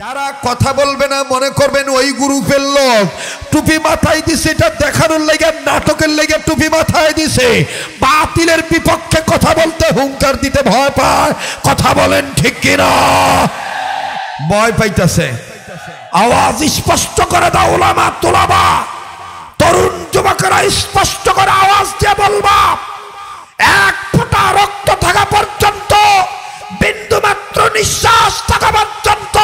যারা কথা বলবে না, মনে করবেন ওই গ্রুপের লোক। টুপি মাথায় দিছে, এটা দেখানোর লেগে, নাটকের লেগে টুপি মাথায় দিছে। বাতিলের বিপক্ষে কথা বলতে হুঙ্কার দিতে ভয় পায়। কথা বলেন ঠিক কিনা? ভয় পাইতেছে। আওয়াজ স্পষ্ট করে দাও ওলামা তোলাবা তরুণ যুবকেরা স্পষ্ট করে আওয়াজ দিয়ে বলবা, এক ফোঁটা রক্ত থাকা পর্যন্ত বিন্দু মাত্র নিঃশ্বাস থাকা পর্যন্ত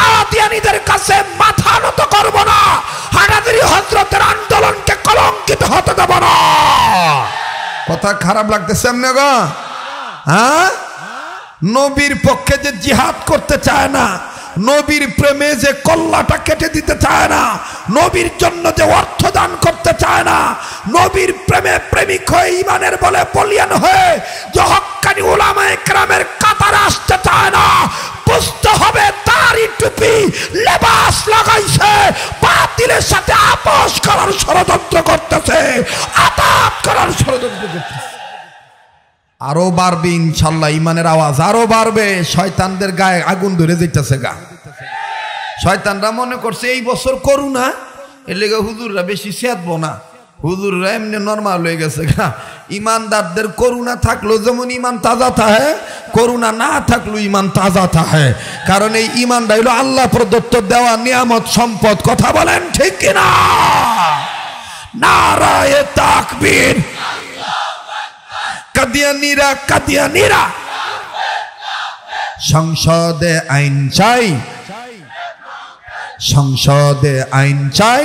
কাদিয়ানিদের কাছে মাথা নত করব না। হানাদারি হজরতের আন্দোলনকে কলঙ্কিত হতে দেব না। কথা খারাপ লাগতেছে এমনি গো? হ্যাঁ? নবীর পক্ষে যে জিহাদ করতে চায় না নবীর প্রেমে যে কল্লাটা কেটে দিতে চায় না, নবীর জন্য যে অর্থ দান করতে চায় না, নবীর প্রেমে প্রেমিক হয়ে ইমানের বলে বলিয়ান হয়ে যে হক্কানি ওলামায়ে কেরামের কাতারে আসতে চায় না বুঝতে হবে তারই টুপি, লেবাস লাগাইছে, বাতিলের সাথে আপোষ করার ষড়যন্ত্র করতেছে আতাপ করার ষড়যন্ত্র করতেছে। আরও বাড়বে ইনশাল্লাহ ইমানের আওয়াজ আরও বাড়বে, শয়তানদের গায়ে আগুন ধরে যেতেছে গা। শয়তানরা মনে করছে এই বছর করুণা। এর লেগে হুজুররা বেশি সেদবো না। হুজুররা এমনি নর্মাল হয়ে গেছে ইমানদারদের করুণা থাকল যেমন ইমান তাজা থাকে, করুণা না থাকল ইমান তাজা থাকে। কারণ এই ইমানটা হলো আল্লাহ প্রদত্ত দেওয়া নিয়ামত, সম্পদ। কথা বলেন ঠিক কিনা? নারায় তাকবীর। কাদিয়ানিরা কাদিয়ানিরা সংসদে আইন চাই সংসদে আইন চাই।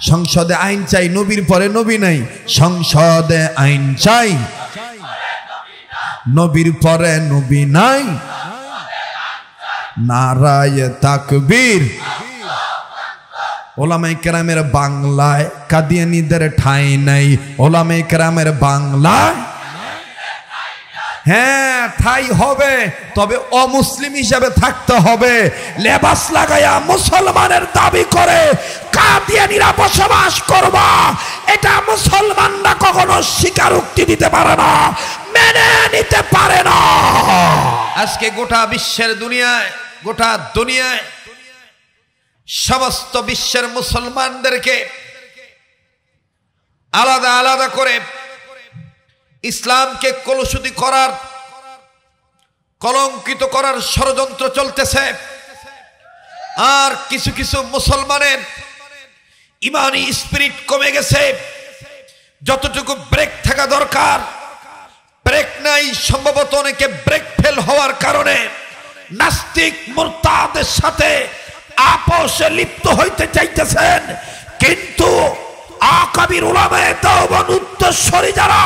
সংসদে আইন চাই, নবীর পরে নবী নাই। সংসদে আইন চাই, নবীর পরে নবী নাই। নারায় তাকবীর। ওলামাই কেরামের বাংলায় কাদিয়ানিদের ঠাঁই নাই। ওলামাই কেরামের বাংলায় হ্যাঁ ঠাই হবে। তবে অমুসলিম হিসাবে থাকতে হবে। লেবাস লাগাইয়া মুসলমানের দাবি করে কাদিয়ানিরা বসবাস করবা। এটা মুসলমানরা কখনো স্বীকারোক্তি দিতে পারে না, মেনে নিতে পারে না। আজকে গোটা বিশ্বের দুনিয়ায়, গোটা দুনিয়ায় সমস্ত বিশ্বের মুসলমানদেরকে আলাদা আলাদা করে ইসলামকে কলুষিত করার, কলঙ্কিত করার ষড়যন্ত্র চলতেছে। আর কিছু কিছু মুসলমানের ইমানি স্পিরিট কমে গেছে। যতটুকু ব্রেক থাকা দরকার, ব্রেক নাই, সম্ভবত অনেকে ব্রেক ফেল হওয়ার কারণে নাস্তিক মোরতাদের সাথে আপোষে লিপ্ত হইতে চাইতেছেন। কিন্তু আকাবির উলামায়ে দেওবন্দ উত্তরসূরি যারা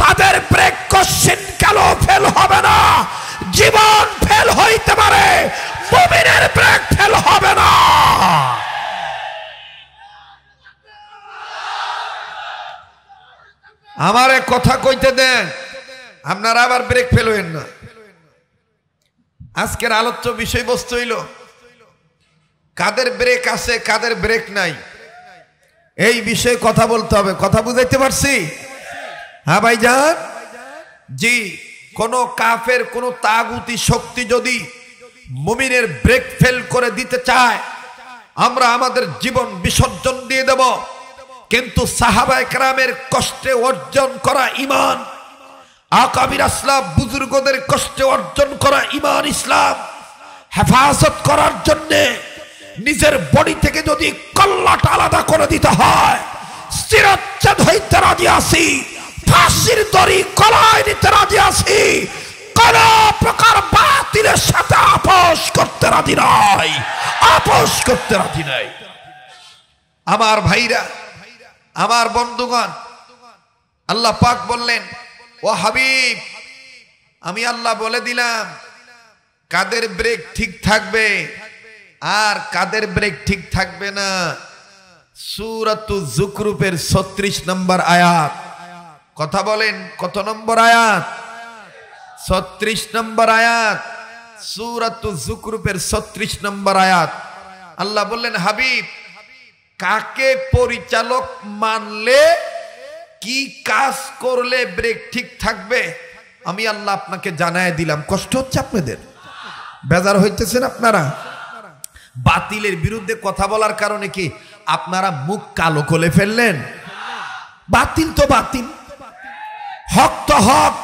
তাদের ব্রেক কোশ্চেন কেন ফেল হবে না? জীবন ফেল হইতে পারে, মুমিনের ব্রেক ফেল হবে না। আমারে কথা কইতে দেন, আপনারা আবার ব্রেক ফেল না। আজকের আলোচ্য বিষয়বস্তু হইল, কাদের ব্রেক আছে, কাদের ব্রেক নাই। এই বিষয়ে কথা বলতে হবে। কথা বুঝাইতে পারছি? হ্যাঁ ভাইজান? জি, কোন কাফের, কোন তাগুতি শক্তি যদি মুমিনের ব্রেক ফেল করে দিতে চায়, আমরা আমাদের জীবন বিসর্জন দিয়ে দেব। কিন্তু সাহাবা একরামের কষ্টে অর্জন করা ইমান আকাবির আসলাম বুজুর্গদের কষ্টে অর্জন করা ইমান ইসলাম, হেফাজত করার জন্যে নিজের বডি থেকে যদি কল্লাটা আলাদা করে দিতে হয় স্থিরচ্ছেদ হইতে রাজি আসি ফাঁসির দড়ি কলায় নিতে রাজি আছি। কোন প্রকার বাতিলের সাথে আপোষ করতে রাজি নাই। আপোষ করতে রাজি নাই। আমার ভাইরা, আমার বন্ধুগণ, আল্লাহ পাক বললেন, ও হাবিব, আমি আল্লাহ বলে দিলাম, কাদের ব্রেক ঠিক থাকবে আর কাদের ব্রেক ঠিক থাকবে না? সুরাতু জুকরুপের ছত্রিশ নম্বর আয়াত। কথা বলেন, কত নম্বর আয়াত? ছত্রিশ নম্বর আয়াত। সুরাতু জুকরুপের ছত্রিশ নম্বর আয়াত। আল্লাহ বললেন, হাবিব, কাকে পরিচালক মানলে কি কাজ করলে ব্রেক ঠিক থাকবে? আমি আল্লাহ আপনাকে জানায় দিলাম, কষ্ট হচ্ছে আপনাদের? বেজার হইতেছেন আপনারা? বাতিলের বিরুদ্ধে কথা বলার কারণে কি আপনারা মুখ কালো করে ফেললেন? বাতিল তো বাতিল। হক তো হক,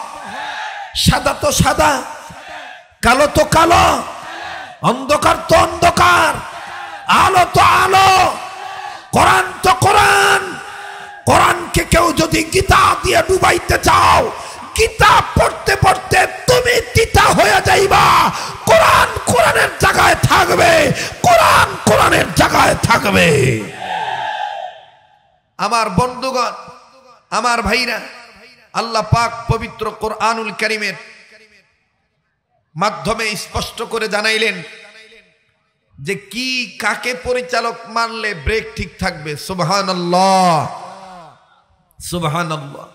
সাদা তো সাদা, কালো তো কালো, অন্ধকার তো অন্ধকার, আলো তো আলো, কোরআন তো কোরআন। কোরআনকে কেউ যদি গীতা দিয়ে ডুবাইতে চাও, গীতা পড়তে পড়তে তুমি তিতা হয়ে যাইবা। কোরআন কোরআনের জায়গায় থাকবে, কোরআন কোরআনের জায়গায় থাকবে। আমার বন্ধুগণ, আমার ভাইরা আল্লাহ পাক পবিত্র কোরআনুল করিমের মাধ্যমে স্পষ্ট করে জানাইলেন যে কি কাকে পরিচালক মানলে ব্রেক ঠিক থাকবে সুবহান আল্লাহ সুবহান আল্লাহ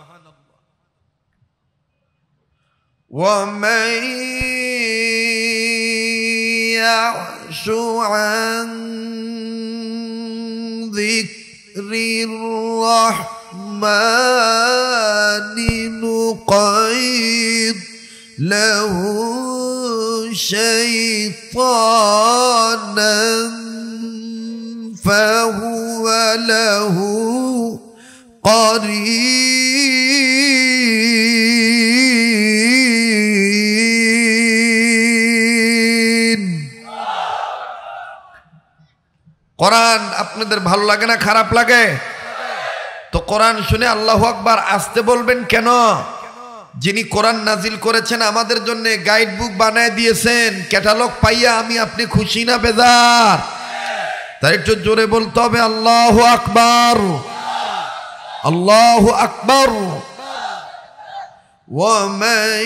ومن يعش عن ذكر الرحمن نقيض له شيطانا فهو له قرين কোরআন আপনাদের ভালো লাগে না খারাপ লাগে তো কোরআন শুনে আল্লাহ আকবার আসতে বলবেন কেন যিনি কোরআন নাজিল করেছেন আমাদের জন্য গাইড বুক বানায় দিয়েছেন ক্যাটালগ পাইয়া আমি আপনি খুশি না বেজার তাই একটু জোরে বলতে হবে আল্লাহ আকবার আল্লাহ আকবার ومن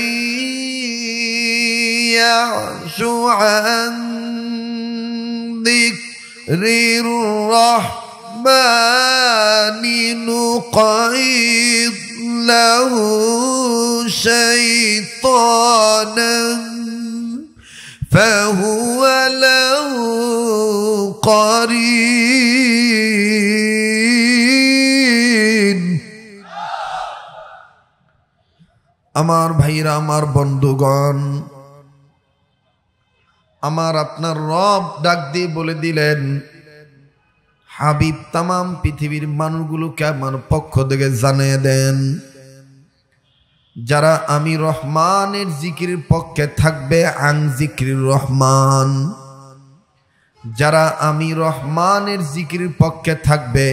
يعش عن ذكر الرحمن نقيض له شيطانا فهو له قرين আমার ভাইরা আমার বন্ধুগণ আমার আপনার রব ডাক দিয়ে বলে দিলেন হাবিব তামাম পৃথিবীর মানুষগুলোকে আমার পক্ষ থেকে জানিয়ে দেন, যারা আমি রহমানের জিকির পক্ষে থাকবে আং জিকির রহমান। যারা আমি রহমানের জিকির পক্ষে থাকবে,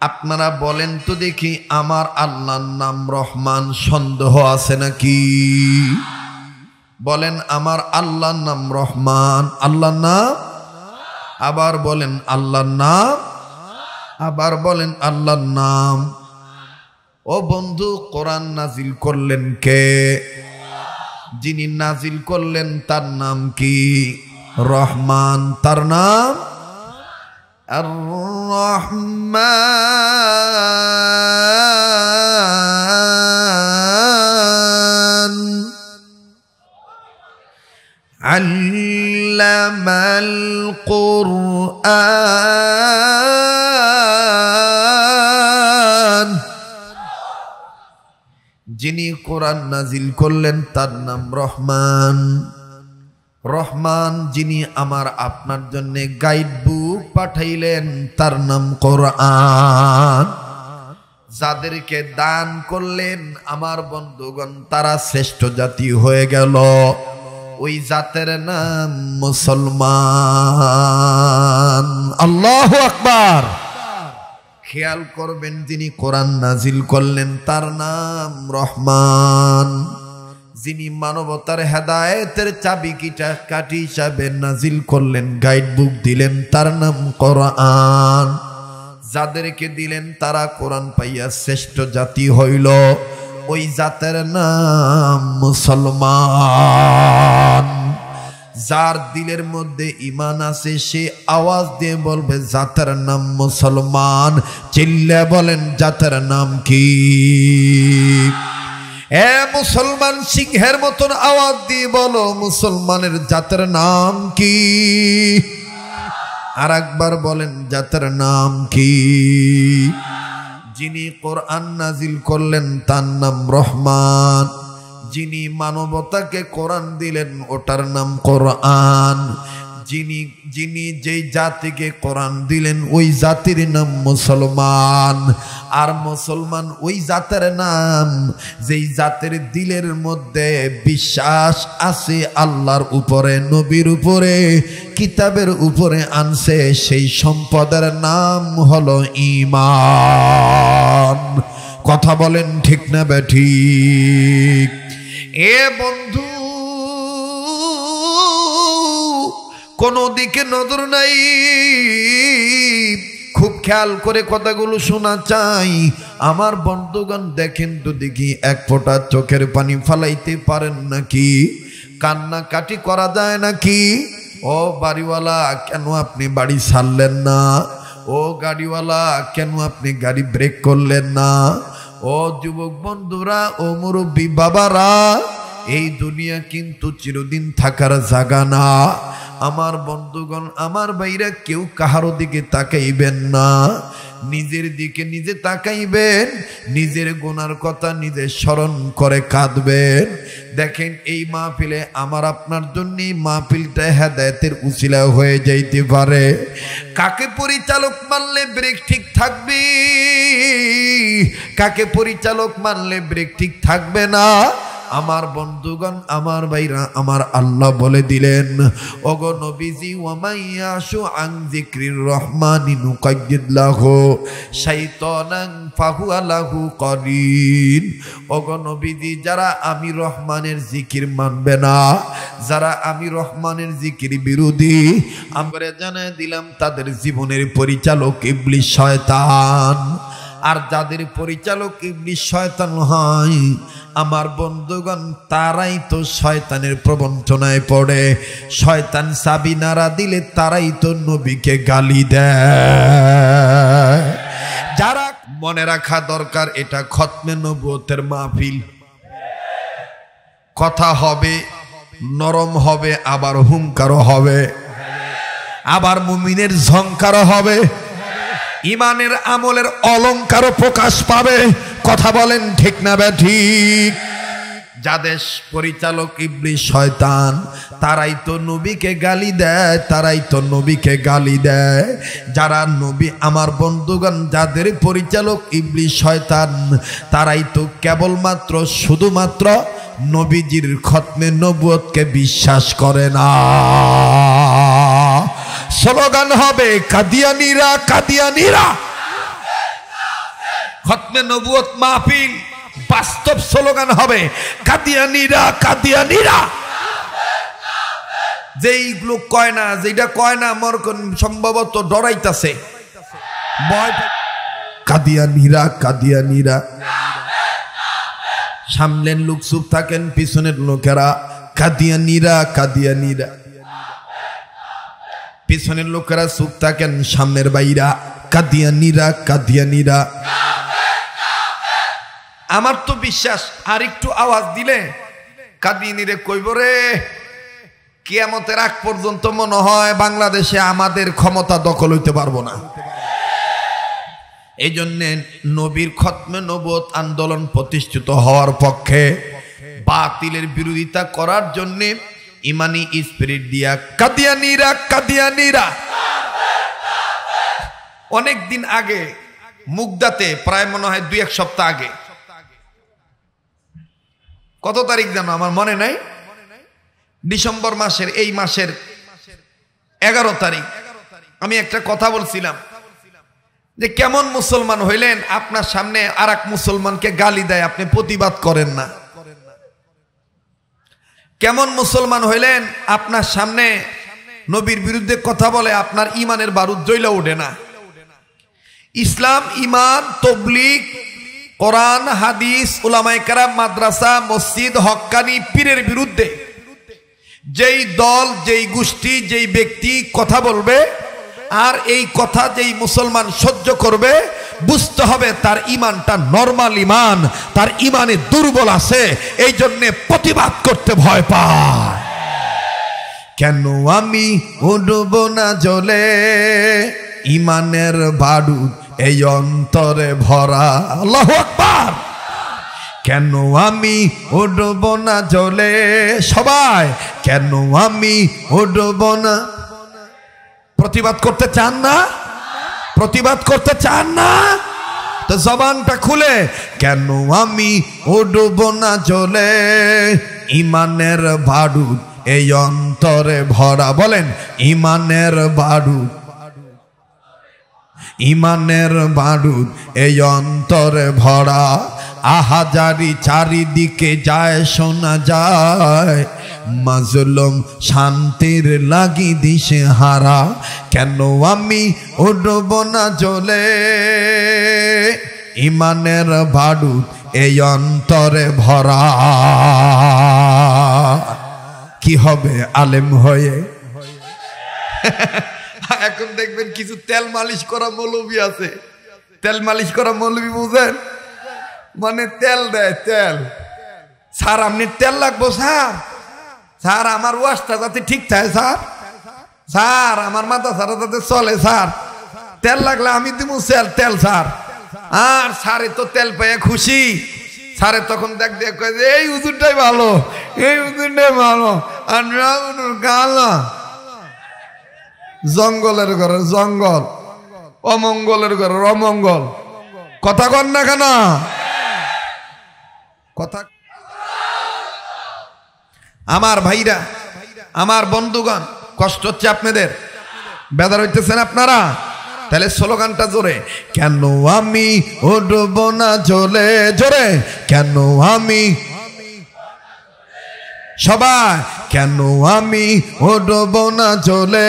আপনারা বলেন তো দেখি আমার আল্লাহর নাম রহমান সন্দেহ আছে নাকি? বলেন আমার আল্লাহর নাম রহমান। আল্লাহর নাম আবার বলেন আল্লাহর নাম। আবার বলেন আল্লাহর নাম। ও বন্ধু, কোরআন নাজিল করলেন কে? যিনি নাজিল করলেন তার নাম কি? রহমান তার নাম? রহমান আল্লাহ। علم القرآن যিনি কোরআন নাজিল করলেন তার নাম রহমান রহমান যিনি আমার আপনার জন্য গাইড বুক পাঠাইলেন তার নাম কোরআন যাদেরকে দান করলেন আমার বন্ধুগণ তারা শ্রেষ্ঠ জাতি হয়ে গেল ওই জাতের নাম মুসলমান। আল্লাহ আকবার। খেয়াল করবেন যিনি কোরআন নাজিল করলেন, তার নাম রহমান। যিনি মানবতার হেদায়েতের চাবি কিটা কাটি হিসাবে নাজিল করলেন, গাইড বুক দিলেন, তার নাম কোরআন। যাদেরকে দিলেন, তারা কোরআন পাইয়া শ্রেষ্ঠ জাতি হইল। ওই জাতের নাম মুসলমান। যার দিলের মধ্যে ইমান আছে, সে আওয়াজ দিয়ে বলবে, জাতের নাম মুসলমান। চিল্লে বলেন, জাতের নাম কি? এ মুসলমান সিংহের মতন আওয়াজ দিয়ে বলো, মুসলমানের জাতের নাম কি? আর একবার বলেন, জাতের নাম কি? যিনি কোরআন নাজিল করলেন তার নাম রহমান। যিনি মানবতাকে কোরআন দিলেন ওটার নাম কোরআন। যিনি যিনি যেই জাতিকে কোরআন দিলেন, ওই জাতির নাম মুসলমান। আর মুসলমান ওই জাতের নাম, যেই জাতের দিলের মধ্যে বিশ্বাস আছে আল্লাহর উপরে, নবীর উপরে, কিতাবের উপরে আনছে, সেই সম্পদের নাম হলো ইমান কথা বলেন ঠিক না ঠিক? এ বন্ধু কোনো দিকে নজর নাই। খুব খেয়াল করে কথাগুলো শোনা চাই। আমার বন্ধুগণ, দেখেন তো দেখি, এক ফোঁটা চোখের পানি ফালাইতে পারেন নাকি? কান্নাকাটি করা যায় নাকি? ও বাড়িওয়ালা, কেন আপনি বাড়ি ছাড়লেন না? ও গাড়িওয়ালা, কেন আপনি গাড়ি ব্রেক করলেন না? ও যুবক বন্ধুরা, ও মুরব্বী বাবারা, এই দুনিয়া কিন্তু চিরদিন থাকার জায়গা না। আমার বন্ধুগণ, আমার বাইরা কেউ কাহারো দিকে তাকাইবেন না। নিজের দিকে নিজে তাকাইবেন, নিজের গোনার কথা নিজে স্মরণ করে কাঁদবেন। দেখেন, এই মাহফিলে আমার আপনার জন্য মাহফিলটা হেদায়তের উচিলা হয়ে যাইতে পারে। কাকে পরিচালক মানলে ব্রেক ঠিক থাকবে? কাকে পরিচালক মানলে ব্রেক ঠিক থাকবে না? আমার বন্ধুগণ, আমার ভাইরা, আমার আল্লাহ বলে দিলেন, ওগো নবীজি, ওয়ামাইয়াশু আং যিকরির রহমানি নুকাইয়িদ লাহু, শাইতানান ফাহুয়া লাহু করিন। ওগো নবীজি, যারা আমি রহমানের জিকির মানবে না, যারা আমি রহমানের জিকির বিরোধী, আমরা জানায় দিলাম, তাদের জীবনের পরিচালক ইবলিশ শয়তান। আর যাদের পরিচালক ইবলিশ শয়তান হয় আমার বন্ধুগণ, তারাই তো শয়তানের প্রবঞ্চনায় পড়ে। শয়তান সাবি নারা দিলে তারাই তো নবীকে গালি দেয়। যারা মনে রাখা দরকার, এটা খতমে নবুয়তের মাহফিল। কথা হবে, নরম হবে, আবার হুঙ্কারও হবে। আবার মুমিনের ঝঙ্কারও হবে। ইমানের আমলের অলঙ্কারও প্রকাশ পাবে। কথা বলেন ঠিক না বে ঠিক? যাদের পরিচালক ইবলি শয়তান, তারাই তো নবীকে গালি দেয়, তারাই তো নবীকে গালি দেয়। যারা নবী, আমার বন্ধুগণ, যাদের পরিচালক ইবলি শয়তান, তারাই তো কেবলমাত্র, শুধুমাত্র নবীজির খতমে নবুয়তকে বিশ্বাস করে না। স্লোগান হবে, কাদিয়ানিরা কাদিয়ানিরা। খতমে নবুয়ত মাহফিল, বাস্তব স্লোগান হবে, কাদিয়ানিরা কাদিয়ানিরা। যেইগুলো কয় না যেটা কয় না আমার সম্ভবত ডরাইতাছে। কাদিয়ানিরা কাদিয়ানিরা। সামলেন লোক চুপ থাকেন, পিছনের লোকেরা, কাদিয়ানিরা কাদিয়ানিরা। পিছনের লোকেরা চুপ থাকেন, সামনের বাইরা কাদিয়ানিরা কাদিয়ানিরা আমার তো বিশ্বাস, আর একটু আওয়াজ দিলে কাদিয়ানিরে কইব রে, কিয়ামতের আগ পর্যন্ত মনে হয় বাংলাদেশে আমাদের ক্ষমতা দখল হইতে পারব না। এই জন্যে নবীর খতমে নবত আন্দোলন প্রতিষ্ঠিত হওয়ার পক্ষে বাতিলের বিরোধিতা করার জন্যে ইমানি স্পিরিট দিয়া কাদিয়ানিরা কাদিয়ানিরা অনেক দিন আগে, মুগদাতে, প্রায় মনে হয় দুই এক সপ্তাহ আগে। কত তারিখ জানো আমার মনে নাই? ডিসেম্বর মাসের, এই মাসের এগারো তারিখ। আমি একটা কথা বলছিলাম, যে কেমন মুসলমান হইলেন, আপনার সামনে আর মুসলমানকে গালি দেয়, আপনি প্রতিবাদ করেন না। কেমন মুসলমান হইলেন? আপনার সামনে নবীর বিরুদ্ধে কথা বলে আপনার ইমানের বারুদ জ্বলা ওঠে না। ইসলাম, ইমান তবলিক কোরআন, হাদিস ওলামাইকারা মাদ্রাসা, মসজিদ হক্কানি পীরের বিরুদ্ধে যেই দল, যেই গোষ্ঠী, যেই ব্যক্তি কথা বলবে আর এই কথা যেই মুসলমান সহ্য করবে, বুঝতে হবে তার ইমানটা নর্মাল ইমান তার ইমানে দুর্বল আছে এই জন্যে প্রতিবাদ করতে ভয় পায়। কেন আমি উঠব না জলে? ইমানের বাড়ু এই অন্তরে ভরা। আল্লাহ কেন আমি উঠব না জলে? সবাই, কেন আমি উঠব না প্রতিবাদ করতে চান না? প্রতিবাদ করতে চান না? তো জবানটা খুলে, কেন আমি উঠব না জলে? ইমানের বাড়ুদ এই অন্তরে ভরা। বলেন, ইমানের বাড়ুদ ইমানের বাড়ুদ এই অন্তরে ভরা। আহাজারি চারিদিকে যায়, শোনা যায়। মাজলম শান্তির লাগি দিশে হারা, কেন আমি উঠব না জলে? ইমানের বাড়ুদ এই অন্তরে ভরা। কি হবে আলেম হয়ে? এখন দেখবেন কিছু তেল মালিশ করা মৌলবি আছে। তেল মালিশ করা মৌলবি বুঝেন? মানে তেল দেয়, তেল। স্যার, আপনি তেল লাগবো, স্যার? স্যার আমার ওয়াশটা যাতে ঠিক থাকে স্যার। স্যার আমার মাথা সারা যাতে চলে স্যার। তেল লাগলে আমি দিব সেল তেল স্যার। আর স্যারে তো তেল পেয়ে খুশি। স্যারে তখন দেখ দেখ যে, এই উজুরটাই ভালো এই উজুরটাই ভালো। আর গালা জঙ্গলের ঘরে জঙ্গল অমঙ্গলের ঘরে অমঙ্গল। কথা কন না কেন? কথা আমার ভাইরা, আমার বন্ধুগণ, কষ্ট হচ্ছে আপনাদের? বেদার হইতেছেন আপনারা? তাহলে স্লোগানটা জোরে, কেন আমি উঠব না জলে? জোরে, কেন আমি সবাই, কেন আমি উঠব না চলে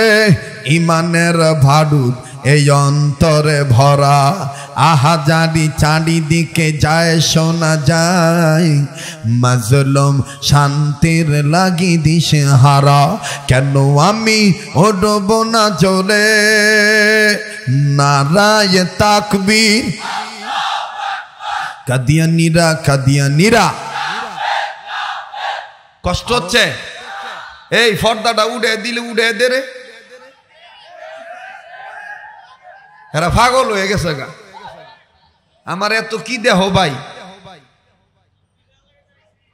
ইমানের ভাডুদ এই অন্তরে ভরা আহাজারি চারিদিকে যায়, শোনা যায়। মাজলম শান্তির লাগি দিশে হারা, কেন আমি উঠব না চলে নারায় তাকবীর। কাদিয়া নিরা কাদিয়া নিরা। কষ্ট হচ্ছে? এই ফর্দাটা উঠে দিলে উঠে দে রে। এরা পাগল হয়ে গেছে গা। আমার এত কি দেহ ভাই?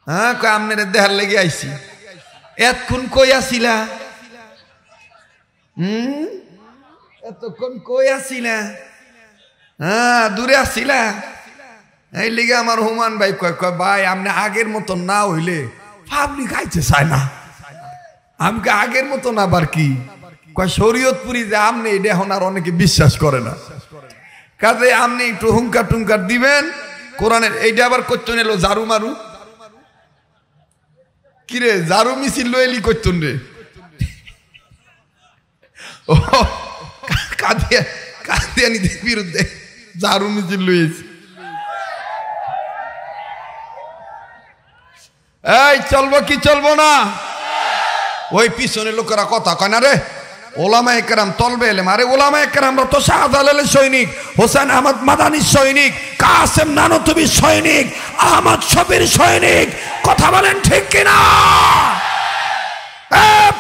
হ্যাঁ আপনার দেহার লেগে আইছি। এতক্ষণ কই আসিলা? হুম? এতক্ষণ কই আসিলা? হ্যাঁ দূরে আসিলা? এই লিগে আমার হুমান ভাই কয় কয়, ভাই, আপনি আগের মতো না হইলে পাবলিক খাইতে চায় না। আমাকে আগের মতো না আবার কি? কয়, শরীয়তপুরি যে আমনে, এটা এখন আর অনেকে বিশ্বাস করে না। কাজে আপনি একটু হুঙ্কার টুঙ্কার দিবেন, কোরআনের, এইটা আবার করতেন এলো জারু মারু। কিরে জারু মিছিল লইলি করতেন রে। ও, কাঁদিয়া কাঁদিয়ানিদের বিরুদ্ধে জারু মিছিল লইয়েছি। এই, চলবো কি চলবো না? ওই পিছনে লোকেরা কথা কয় না রে। ওলামা একরাম তলবে এলেম। আরে ওলামা একরাম তো শাহজালালের সৈনিক, হোসেন আহমদ মাদানির সৈনিক, কাসেম নানতুবির সৈনিক, আহমদ শফির সৈনিক। কথা বলেন ঠিক কিনা?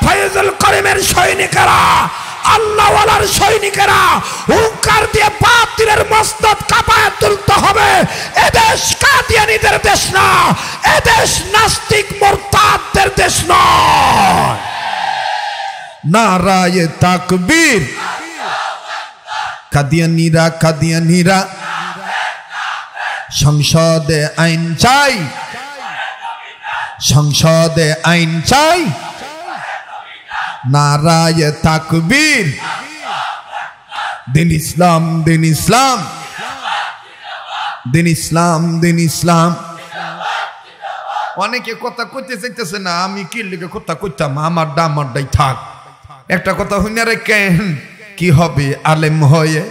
ফয়জুল করিমের সৈনিকেরা, আল্লাহওয়ালার সৈনিকেরা, হুঙ্কার দিয়ে বাতিলের মস্তদ কাপায় তুলতে হবে। এদেশ কাদিয়ানিদের দেশ না এদেশ নাস্তিক মোরতাদদের দেশ নয়। নারায়ে তাকবীর। কাদিয়ানিরা কাদিয়ানিরা সংসদে আইন চাই। সংসদে আইন চাই। নারায় তাকবীর। দিন ইসলাম দিন ইসলাম। দিন ইসলাম দিন ইসলাম। অনেকে কথা কইতে চাইতেছে না, আমি কি লিখে কথা কইতাম? আমার ডামারটাই থাক। একটা কথা হইনা রে কেন কি হবে আলেম হয়ে?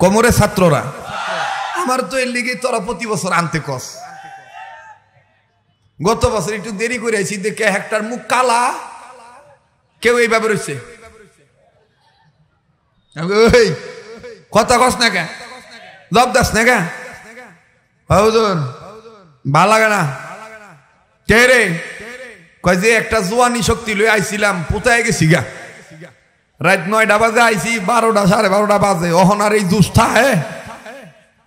কোমরে ছাত্ররা, আমার তো এর লিগে তোরা প্রতি বছর আনতে কস। গত বছর একটু দেরি করে আছি দেখে একটার মুখ কালা। কেউ এইভাবে রয়েছে? কথা কস না কে জব দাস না কে হুজুর। ভালো লাগে না। কে রে? কয় যে একটা জোয়ানি শক্তি লই আইছিলাম পোতায় গেছি গা? রাত নয়টা বাজে আইছি, বারোটা, সাড়ে বারোটা বাজে। অহন আর এই দুষ্ঠা হে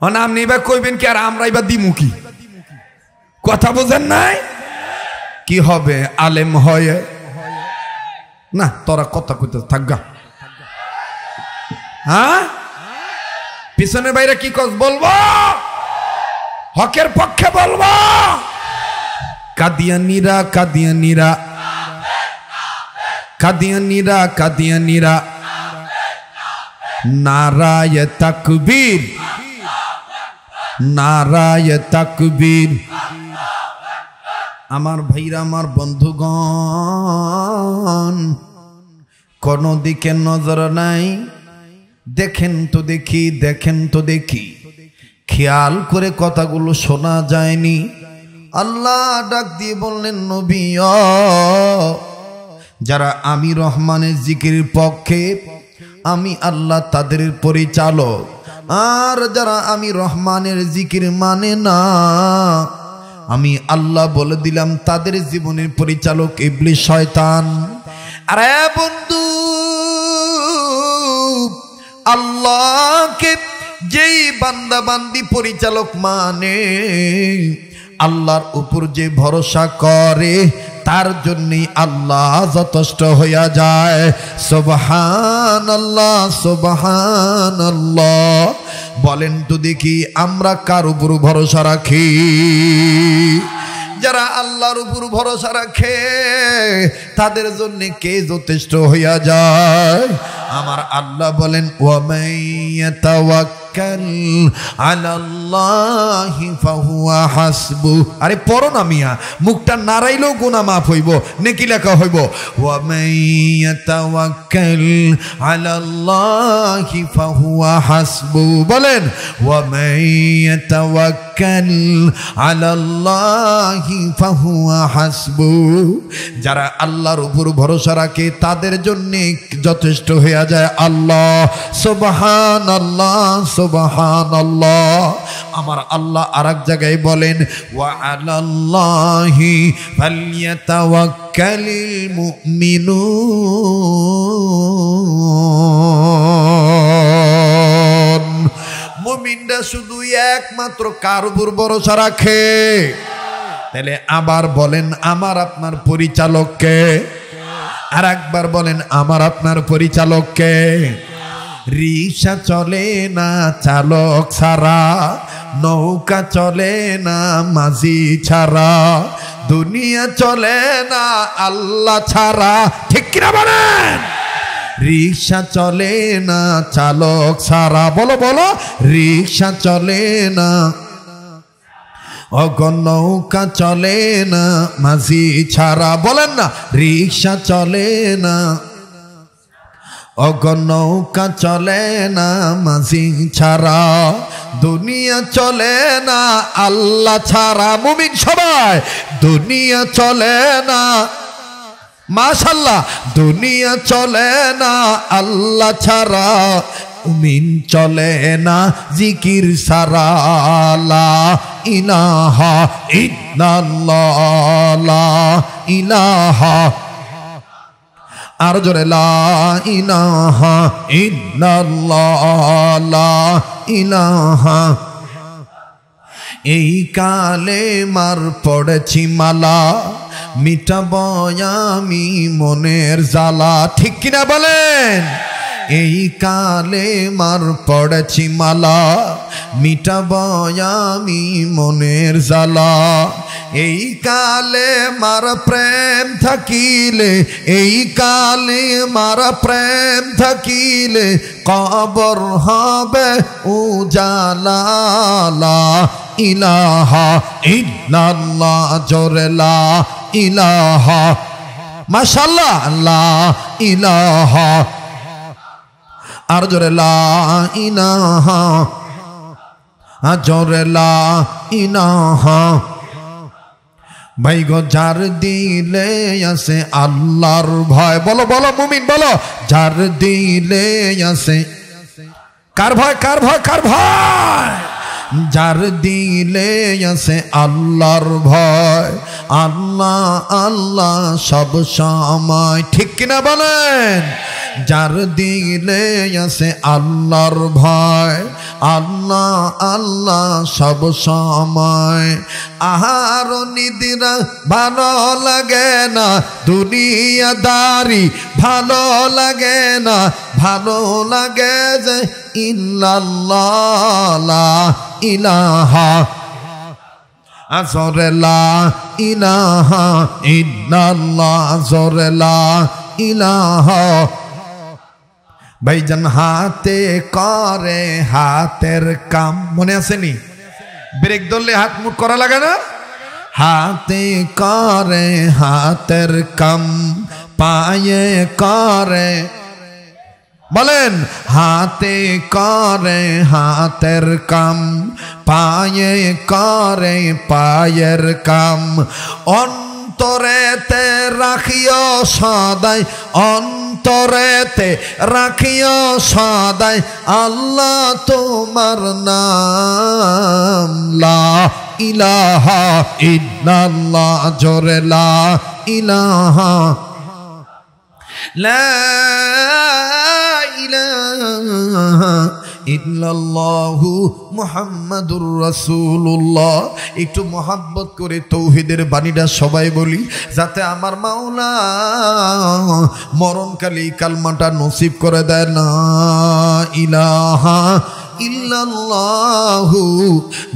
ও নাম নিবা কইবেন কি, আর আমরাই বা দিমু কি? কথা বোঝেন নাই? কি হবে, আলেম হয়ে? না, তোরা কথা কইতে থাকগা হ্যাঁ? পিছনের বাইরে কি কস বলব? হকের পক্ষে বলব? কাদিয়ানিরা কাদিয়ানিরা কাদিয়ানিরা কাদিয়ানিরা নারায় তাকবীর। নারায় তাকবীর। আমার ভাইরা, আমার বন্ধুগণ, কোন দিকে নজর নাই। দেখেন তো দেখি, দেখেন তো দেখি। খেয়াল করে কথাগুলো শোনা যায়নি। আল্লাহ ডাক দিয়ে বললেন, নবী যারা আমি রহমানের জিকির পক্ষে, আমি আল্লাহ তাদের পরিচালক। আর যারা আমি রহমানের জিকির মানে না, আমি আল্লাহ বলে দিলাম, তাদের জীবনের পরিচালক ইবলিশ শয়তান। আরে বন্ধু, আল্লাহকে যেই বান্দা বান্দি পরিচালক মানে আল্লাহর উপর যে ভরসা করে, তার জন্যই আল্লাহ যথেষ্ট হইয়া যায়। সোবাহান আল্লাহ সোবাহান আল্লাহ বলেন তো দেখি আমরা কার উপর ভরসা রাখি? যারা আল্লাহর উপর ভরসা রাখে, তাদের জন্য কে যথেষ্ট হইয়া যায়? আমার আল্লাহ বলেন ওয়ামাইয়াতাওয়াক্কাল আলাল্লাহি ফাহুয়া হাসবু। আরে পড়ো না মিয়া, মুখটা নাড়াইলেও গুনাহ হইব, নেকি লেখা হইব। ওয়ামাইয়াতাওয়াক্কাল আলাল্লাহি ফাহুয়া হাসবু। বলেন ওয়ামাইয়াতাওয়াক্কাল আলাল্লাহি ফাহুয়া হাসবু। যারা আল্লাহর উপর ভরসা রাখে, তাদের জন্য যথেষ্ট হয়ে যায় আল্লাহ। সুবহান আল্লাহ সুবহান আল্লাহ আমার আল্লাহ আর এক জায়গায় বলেন, ওয়া আলাল্লাহি ফালইয়াতাওয়াক্কালিল মুমিনুন। মুমিনরা শুধু একমাত্র কার উপর ভরসা রাখে? তাহলে আবার বলেন, আমার আপনার পরিচালককে আর একবার বলেন, আমার আপনার পরিচালককে রিক্সা চলে না, চালক ছাড়া, নৌকা চলে না, মাঝি ছাড়া, দুনিয়া চলে না, আল্লাহ ছাড়া। ঠিক কিনা বলেন? রিক্সা চলে না, চালক ছাড়া। বলো বলো, রিক্সা চলে না, অগণ নৌকা চলে না, মাঝি ছাড়া। বলেন না, রিক্সা চলে না অগণ নৌকা চলে না মাঝি ছাড়া, দুনিয়া চলে না আল্লাহ ছাড়া। মুমিন সবাই, দুনিয়া চলে না মাশাল্লাহ দুনিয়া চলে না আল্লাহ ছাড়া। উমিন চলে না জিকির সারা ইল্লাল্লাহ, লা ইলাহা আর জোরে ইলাহা ইল্লাল্লাহ, লা ইলাহা। এই কালে মার পড়েছি মালা, মিটাব আমি মনের জ্বালা। ঠিক কিনা বলেন? এই কালে মার পড়েছি মালা, মিটাব মনের জ্বালা। এই কালে মার প্রেম থাকিলে, এই কালে মার প্রেম থাকিলে, কবর হবে উজালা ইলাহা ইল্লাল্লাহ জোরেলা ইলাহা মাশাল্লাহ ইলাহা, আর জোরে লা ইলাহা, আর লা ইলাহা। ভাই গো, যার দিলে আসে আল্লাহর ভয়। বলো বলো, মুমিন, বলো। যার দিলে আসে কার ভয় কার ভয় কার ভয়? যার দিলে আছে আল্লাহর ভয়। আল্লাহ আল্লাহ সব সময়। ঠিক কিনা বলেন? যার দিলে আছে আল্লাহর ভয়। আল্লাহ আল্লাহ সব সময়। আহার নিদিরা ভালো লাগে না। দুনিয়া দুনিয়াদারি ভালো লাগে না, ভালো লাগে যে ইল্লাল্লাহ ইলাহা আজরেলা ইলাহা ইল্লাল্লাহ আজরেলা ইলাহা। ভাইজান হাতে করে হাতের কাম, মনে আসেনি ব্রেক ধরলে হাত মুট করা লাগে না? হাতে করে হাতের কাম পায়ে করে। বলেন, হাতে করে হাতের কাম, পায়ে করে পায়ের কাম। অন্তরেতে রাখিও সদাই, অন্তরেতে রাখিও সদাই, আল্লাহ তোমার নাম। ইলাহা ইল্লাল্লাহ, জোরে লা ইলাহা লা ইলাহা ইল্লাল্লাহু মুহাম্মাদুর রাসূলুল্লাহ। একটু মহাব্বত করে তৌহিদের বাণীটা সবাই বলি, যাতে আমার মাওলা মরণকালে কালমাটা নসিব করে দেয়। না ইলাহা ইল্লাল্লাহু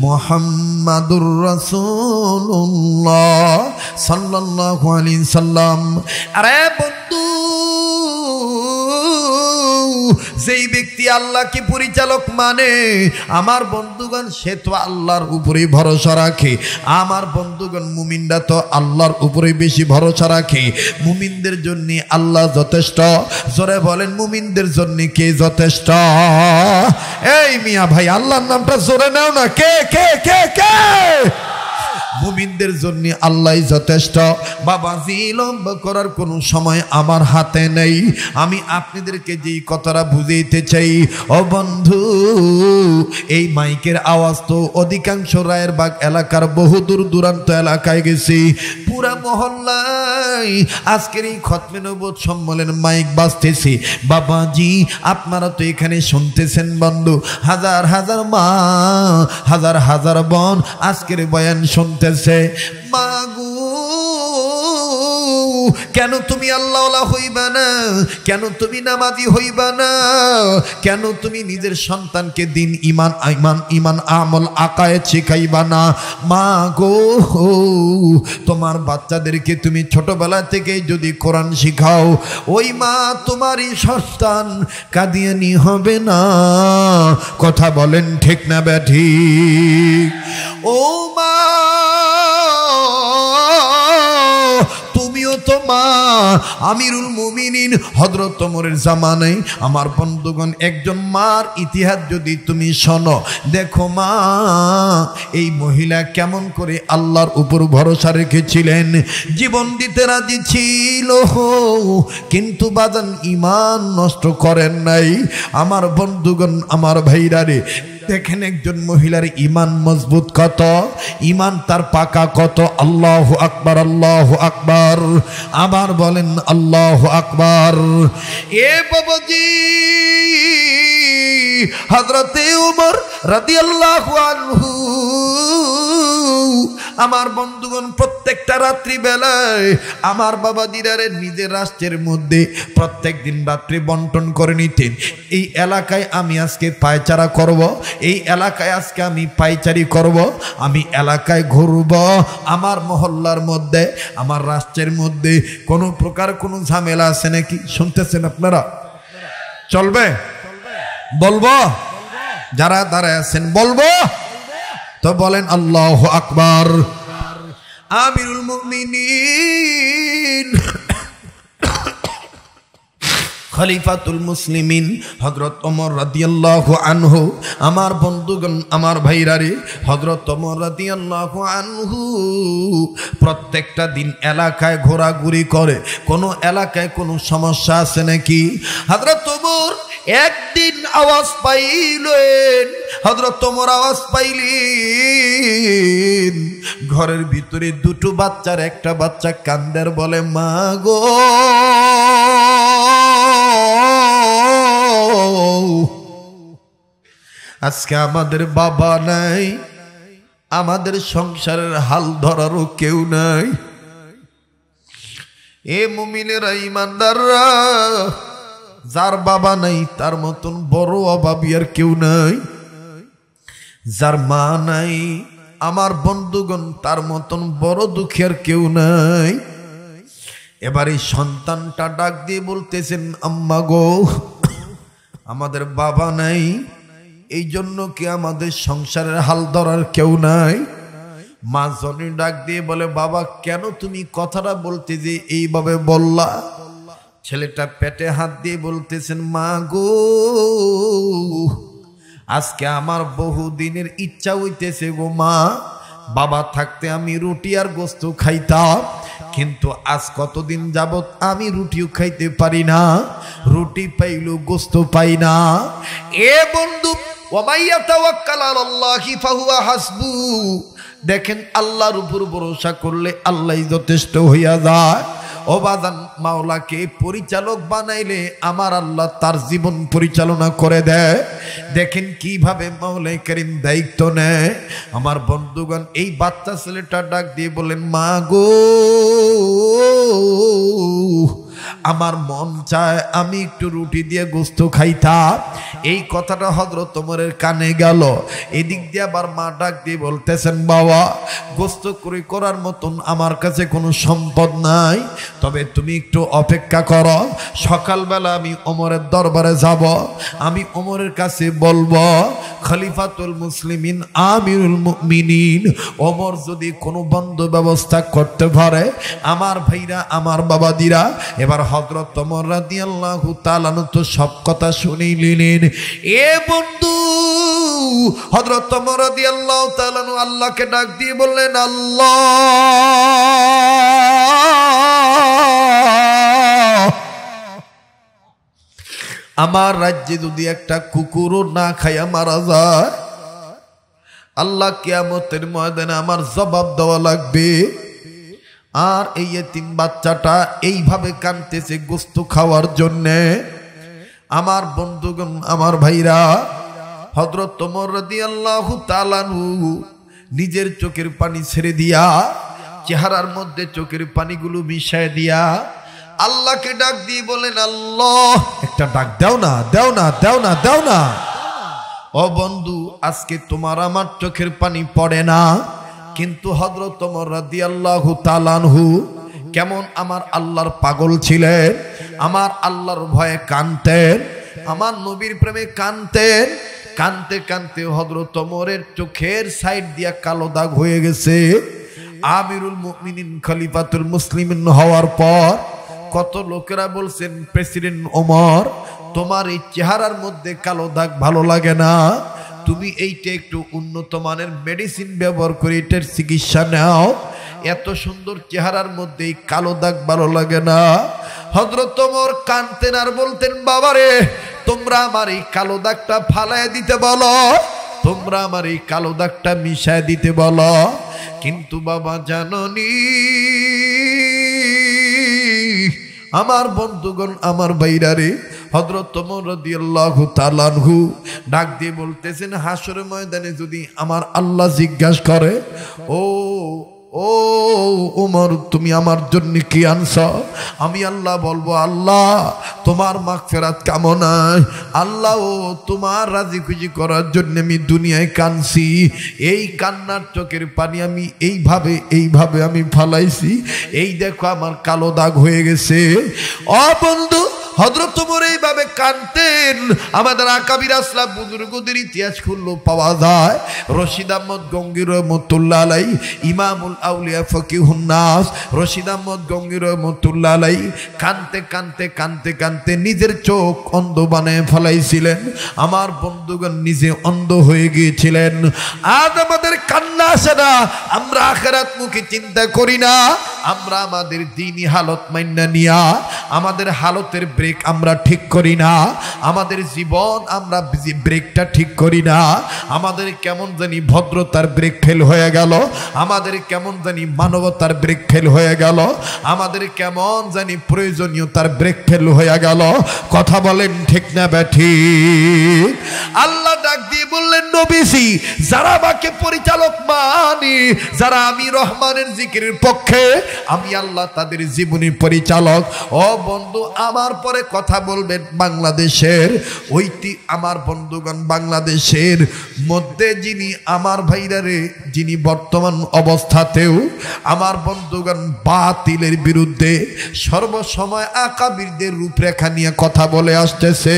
মুহাম্মাদুর রাসূলুল্লাহ সাল্লাল্লাহু আলাইহি সাল্লাম। আরে বন্ধু যেই ব্যক্তি আল্লাহকে পরিচালক মানে আমার বন্ধুগণ সে তো আল্লাহর উপরে ভরসা রাখে। আমার বন্ধুগণ মুমিনরা তো আল্লাহর উপরে বেশি ভরসা রাখে। মুমিনদের জন্য আল্লাহ যথেষ্ট। জোরে বলেন, মুমিনদের জন্য কে যথেষ্ট? এই মিয়া ভাই, আল্লাহর নামটা জোরে নাও না। কে কে কে কে? মুমিনদের জন্য আল্লাহ যথেষ্ট। বাবা বিলম্ব করার কোনো সময় আমার হাতে নেই। আমি আপনাদেরকে যেই কথাটা বুঝাইতে চাই, ও বন্ধু, এই মাইকের আওয়াজ তো অধিকাংশ রায়ের বাগ এলাকার বহু দূর দূরান্ত এলাকায় গেছি। পুরা মহল্লায় আজকের এই খতমে নবদ সম্মেলন মাইক বাজতেছে। বাবাজি, আপনারা তো এখানে শুনতেছেন বন্ধু। হাজার হাজার মা, হাজার হাজার বন আজকের বয়ান শুনতেছে। মাগু কেন তুমি আল্লাহ হইবা না? কেন তুমি নামাজি হইবা না? কেন তুমি নিজের সন্তানকে দিন ইমান ইমান ইমান আমল আকায় শিখাইবা না? মা গো, তোমার বাচ্চাদেরকে তুমি ছোটবেলা থেকে যদি কোরআন শিখাও, ওই মা তোমারই সন্তান, কাদিয়ানি হবে না। কথা বলেন ঠিক না ব্যাঠি ও মা তো মা, আমিরুল মুমিনিন হজরত তোমরের জামানায়। আমার বন্ধুগণ, একজন মার ইতিহাস যদি তুমি শোনো, দেখো মা, এই মহিলা কেমন করে আল্লাহর উপর ভরসা রেখেছিলেন। জীবন দিতে রাজি ছিল, কিন্তু বাজান ইমান নষ্ট করেন নাই। আমার বন্ধুগণ, আমার ভাইরা রে দেখেন। একজন মহিলার ইমান মজবুত কত? ইমান তার পাকা কত? আল্লাহ আকবার আল্লাহ আকবার। আবার বলেন, আল্লাহ আকবার। এ বাবাজি, হজরতে উমর রাদি আল্লাহ আনহু আমার বন্ধুগণ, প্রত্যেকটা রাত্রি বেলায় আমার বাবা দিদারে নিজের রাষ্ট্রের মধ্যে প্রত্যেক দিন রাত্রি বন্টন করে নিতেন। এই এলাকায় আমি আজকে পায়চারা করব, এই এলাকায় আজকে আমি পাইচারি করব, আমি এলাকায় ঘুরব। আমার মহল্লার মধ্যে, আমার রাষ্ট্রের মধ্যে কোনো প্রকার কোনো ঝামেলা আছে নাকি? শুনতেছেন আপনারা? চলবে? বলব? যারা দাঁড়ায় আছেন, বলব? তো বলেন আল্লাহ আকবার। আমিরুল মুমিনিন। খলিফাতুল মুসলিমিন হজরত অমর রাদিয়াল্লাহু আনহু, আমার বন্ধুগণ, আমার ভাইরারে হজরত অমর রাদিয়াল্লাহু আনহু, প্রত্যেকটা দিন এলাকায় ঘোরাঘুরি করে। কোনো এলাকায় কোনো সমস্যা আছে নাকি? হজরত অমর একদিন আওয়াজ পাইলেন হজরত তোমর আওয়াজ পাইলেন। ঘরের ভিতরে দুটো বাচ্চার, একটা বাচ্চা কান্দার বলে, মা গো, আজকে আমাদের বাবা নাই, আমাদের সংসারের হাল ধরারও কেউ নাই। এ মুমিনেরা, ইমানদাররা যার বাবা নাই, তার মতন বড় অভাবী আর কেউ নাই। যার মা নাই, আমার বন্ধুগণ, তার মতন বড় দুঃখী আর কেউ নাই। এবারে সন্তানটা ডাক দিয়ে বলতেছেন, আম্মা গো, আমাদের বাবা নাই এই জন্য কি আমাদের সংসারের হাল ধরার কেউ নাই? মা জনি ডাক দিয়ে বলে, বাবা, কেন তুমি কথাটা বলতে যে এইভাবে বললা? ছেলেটা পেটে হাত দিয়ে বলতেছেন, মা গো, আজকে আমার বহু দিনের ইচ্ছা হইতেছে গো মা, বাবা থাকতে আমি রুটি আর গোস্ত খাইতাম, কিন্তু আজ কতদিন যাবত আমি রুটিও খাইতে পারি না, রুটি পাইল, গোস্ত পাই না। এ বন্ধু দেখেন, আল্লাহর উপর ভরসা করলে আল্লাহ যথেষ্ট হইয়া যায়। অবাদান মাওলাকে পরিচালক বানাইলে আমার আল্লাহ তার জীবন পরিচালনা করে দেয়। দেখেন কীভাবে মাওলাই করিম দায়িত্ব নেয়। আমার বন্ধুগণ, এই বাচ্চা ছেলেটা ডাক দিয়ে বলেন, মা গো আমার মন চায় আমি একটু রুটি দিয়ে গোস্ত খাইতাম। এই কথাটা হজরত তোমারের কানে গেল। এদিক দিয়ে আবার মা ডাক দিয়ে বলতেছেন, বাবা, গোস্ত করে করার মতন আমার কাছে কোনো সম্পদ নাই। তবে তুমি একটু অপেক্ষা করো। সকালবেলা আমি ওমরের দরবারে যাব। আমি ওমরের কাছে বলব, খলিফাতুল মুসলিমিন, আমিরুল মুমিনিন, ওমর যদি কোনো বন্ধ ব্যবস্থা করতে পারে, আমার ভাইরা, আমার বাবাদিরা, এবার হজরত তোমর রাদি আল্লাহ তালানু তো সব কথা শুনেই নিলেন। এ বন্ধু হজরত তোমর রাদি আল্লাহ তালানু আল্লাহকে ডাক দিয়ে বললেন, আল্লাহ, আমার রাজ্যে যদি একটা কুকুরও না খাইয়া মারা যায়, আল্লাহ কেয়ামতের ময়দানে আমার জবাব দেওয়া লাগবে। আর এই তিন বাচ্চাটা এইভাবে কানতেছে গোস্ত খাওয়ার জন্যে। আমার বন্ধুগণ, আমার ভাইরা নিজের চোখের পানি ছেড়ে দিয়া, চেহারার মধ্যে চোখের পানিগুলো মিশায় দিয়া আল্লাহকে ডাক দিয়ে বলেন, আল্লাহ, একটা ডাক দাও না দাও না দাও না দাও না। ও বন্ধু, আজকে তোমার আমার চোখের পানি পড়ে না। কিন্তু হজরত তোমার রাদি আল্লাহ তালানহু কেমন আমার আল্লাহর পাগল ছিলেন, আমার আল্লাহর ভয়ে কানতেন আমার নবীর প্রেমে কানতেন কানতে কানতে হজরত চোখের সাইড দিয়া কালো দাগ হয়ে গেছে। আমিরুল মুমিনিন খলিফাতুল মুসলিমিন হওয়ার পর কত লোকেরা বলছেন, প্রেসিডেন্ট ওমর, তোমার এই চেহারার মধ্যে কালো দাগ ভালো লাগে না তুমি এইটা একটু উন্নত মানের মেডিসিন ব্যবহার করে এটার চিকিৎসা নাও। এত সুন্দর চেহারার মধ্যে এই কালো দাগ ভালো লাগে না। হজরত তোমর কানতেন আর বলতেন, বাবারে, তোমরা আমার এই কালো দাগটা ফালায় দিতে বলো। তোমরা আমার এই কালো দাগটা মিশায় দিতে বলো। কিন্তু বাবা জাননি, আমার বন্ধুগণ, আমার বাইরারে হজরত রদিয়াল্লাহু তালানহু ডাক দিয়ে বলতেছেন হাসর ময়দানে যদি আমার আল্লাহ জিজ্ঞাসা করে, ও ও ওমর, তুমি আমার জন্য কি আনছ? আমি আল্লাহ বলব, আল্লাহ, তোমার মাখ ফেরাত কামনায়, আল্লাহ, ও তোমার রাজি খুশি করার জন্য আমি দুনিয়ায় কানছি এই কান্নার চোখের পানি আমি এইভাবে এইভাবে আমি ফালাইছি। এই দেখো আমার কালো দাগ হয়ে গেছে। অ বন্ধু হজরত তোমর এইভাবে কানতেন আমাদের আকাবির আসলাম বুজুর্গদের ইতিহাস খুললো পাওয়া যায়। রশিদ আহমদ গঙ্গির রহমতুল্লাহ আলাই, ইমামুল আউলিয়া ফকিহুন্নাস রশিদ আহমদ গঙ্গির রহমতুল্লাহ আলাই কানতে কানতে কানতে কানতে নিজের চোখ অন্ধ বানায় ফেলাইছিলেন। আমার বন্ধুগণ নিজে অন্ধ হয়ে গিয়েছিলেন। আজ আমাদের কান্না আসে না, আমরা আখেরাত মুখে চিন্তা করি না। আমরা আমাদের দিনই হালত মান্না নিয়া, আমাদের হালতের আমরা ঠিক করি না। আমাদের জীবন আমরা ব্রেকটা ঠিক করি না। আমাদের কেমন জানি ভদ্রতার ব্রেক ফেল হয়ে গেল। আমাদের কেমন জানি মানবতার ব্রেক ফেল হয়ে গেল। আমাদের কেমন জানি প্রয়োজনীয়তার ব্রেক ফেল হয়ে গেল। কথা বলেন ঠিক না ব্যাঠি। আল্লাহ ডাক দিয়ে বললেন, নবীজি, যারা আমাকে পরিচালক মানি, যারা আমি রহমানের জিকিরের পক্ষে, আমি আল্লাহ তাদের জীবনী পরিচালক। ও বন্ধু, আমার পরে কথা বলবেন বাংলাদেশের, ওইটি আমার বন্ধুগণ বাংলাদেশের মধ্যে যিনি আমার ভাইরারে, যিনি বর্তমান অবস্থাতেও আমার বন্ধুগণ বাতিলের বিরুদ্ধে সর্বসময় আকাবিরদের রূপরেখা নিয়ে কথা বলে আসতেছে।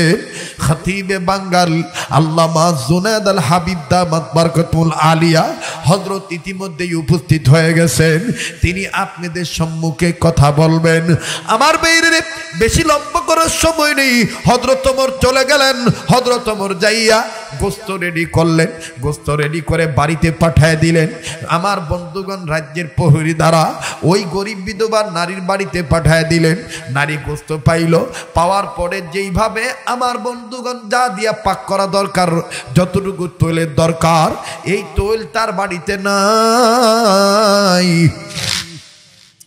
খতিবে বাঙ্গাল আল্লামা জুনাদ আল হাবিব দামাত আলিয়া হজরত ইতিমধ্যেই উপস্থিত হয়ে গেছেন। তিনি আপনাদের সম্মুখে কথা বলবেন। আমার বেশি লম্বা করার সময় নেই। হজরতমর চলে গেলেন। হজরতমর যাইয়া গোস্ত রেডি করলেন। গোস্ত রেডি করে বাড়িতে পাঠায় দিলেন। আমার বন্ধুগণ রাজ্যের প্রহরী দ্বারা ওই গরিব বিধবার নারীর বাড়িতে পাঠায় দিলেন। নারী গোস্ত পাইল। পাওয়ার পরে যেইভাবে আমার বন্ধুগণ যা দিয়া পাক করা দরকার, যতটুকু তৈলের দরকার, এই তৈল তার বাড়িতে নাই।